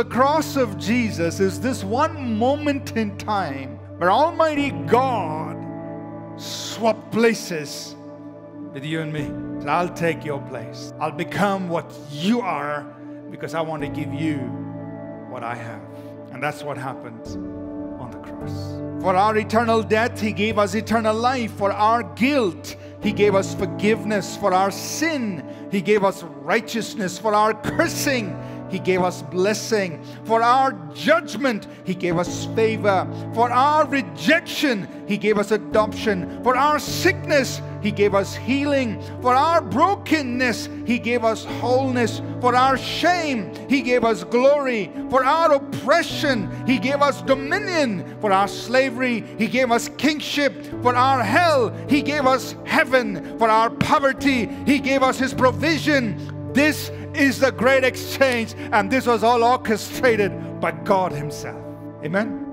the cross of Jesus is this one moment in time where Almighty God swapped places with you and me. So I'll take your place. I'll become what you are because I want to give you what I have. And that's what happened on the cross. For our eternal death, He gave us eternal life. For our guilt, He gave us forgiveness. For our sin, He gave us righteousness. For our cursing, he gave us blessing. For our judgment, He gave us favor. For our rejection, He gave us adoption. For our sickness, He gave us healing. For our brokenness, He gave us wholeness. For our shame, He gave us glory. For our oppression, He gave us dominion. For our slavery, He gave us kingship. For our hell, He gave us heaven. For our poverty, He gave us His provision. This is the great exchange, and this was all orchestrated by God Himself. Amen.